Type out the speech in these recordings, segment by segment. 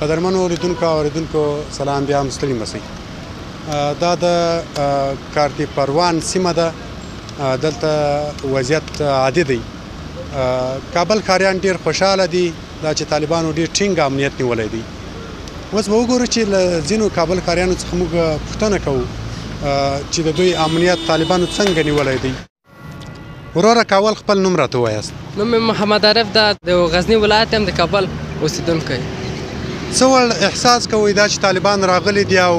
قدرمنو اوریدونکو اوریدونکو سلام بیا هم ستړي مسئ دا د کارتی پروان سیمه ده دلته وضعیت عادي دی کابل خاریان ډیر خوشاله دي دا چې طالبانو ډیر ټینګ امنیت نیولای دی اوس به وګورو چې ځینو کابل خاریانو څخه موږ پوښتنه کوو چې د دوی امنیت طالبانو څنګه نیولای دی وروره کاول خپل نوم راته وایاست نوم مې محمد عارف ده د غزنی ولایت یم د کابل اوسیدونکی څه وړ احساس کوئ دا چې طالبان راغلي دي او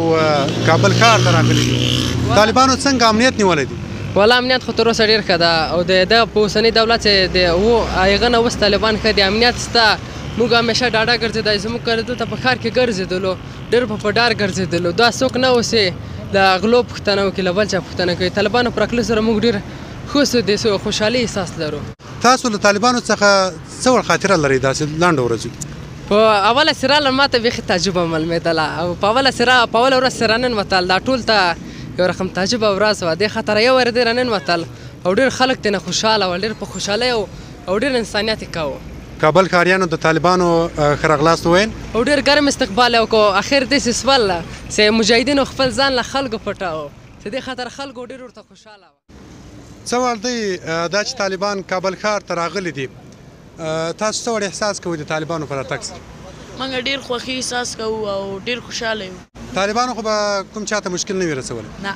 کابل ښار ته راغلي دي طالبانو څنګه امنیت نیولی دی ولا امنیت خو تر اوسه ډیر ښه ده او د دغه په اوسني دولت چې د وو هغه نه اوس طالبان ښه دي امنیت شته موږ همیشه ډاډه ګرځېدای زموږ کله دلته په ښار کې ګرځېدلو ډېر په په ډار ګرځېدلو دا څوک نه و چې د غلو پوښتنه وکړي له بل چا پوښتنه کوي طالبانو پر اکلو سره موږ ډېر ښه سو دې سو خوشحالي احساس لرو. تاسو له طالبانو څخه څه وړ خاطره لرئ داسې لنډو ورځو کې؟ په اوله چې رالم ماته بېخي تعجبه معلومېدله او په اوله چې را په اوله ورځ چې راننوتل دا ټول ته یو رقم تعجبه ورځ وه دې خاطر یو وارې دې راننوتل او ډېر خلک ترېنه خوشحاله ول ډېر په خوشحالۍ او او ډېر انسانیت یې کاوه. کابل ښاریانو د طالبانو ښه راغلاست وویل. او ډېر ګرم استقبال یې وکړ، اخر داسې سول چې مجاهدینو خپل ځان له خلکو پټاوه چې دې خاطر خلکو ډېر ورته خوشحاله وه. څه وړ دی دا چې طالبان کابل ښار ته راغلي دي؟ تاسو څه وړ احساس کوئ د طالبانو په راتګ سره؟ موږ ډېر خوښي احساس کوو او ډېر خوشحاله یو. طالبانو خو به کوم چاته مشکل نه وي رسولی. نه.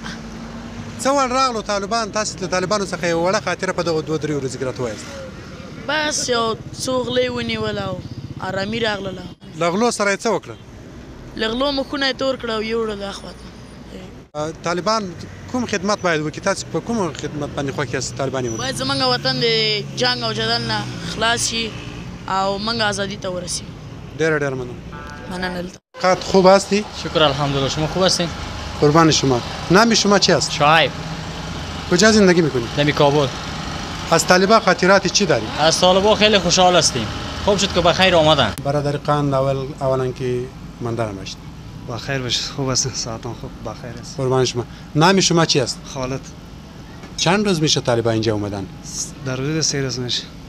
څه وړ راغلو طالبان تاسو له طالبانو څخه یو وړه خاطره په دغه دوه درې ورځې کې راته وایاست. بس یو څو غلې ونیول او آرامي راغلله. له غلو سره یې څه وکړل؟ له غلو مخونه یې تور کړل او یوړل اخواته یې. طالبان کوم خدمت باید وکړي؟ تاسو په کوم خدمت باندې خوښ یاست چې طالبان یې وکړي؟ باید زموږ وطن د جنګ او جدل نه خلاص شي او موږ ازادي ته ورسیږو. ډېره ډېره مننه. مننه دلته. کات خوب هستی؟ شکر الحمدلله شما خوب هستین؟ قربان شما نام شما چی است؟ شعیب کجا زندگی میکنی؟ نمی کابل از طالبا خاطرات چی داری؟ از طالبا خیلی خوشحال هستیم خوب شد که بخیر آمدن برادر قند اول اولا که مندرم باشید بخیر باشید خوب است ساعتان خوب بخیر است قربان شما نام شما چی است؟ خالد چند روز میشه طالبا اینجا اومدن؟ در حدود سه روز میشه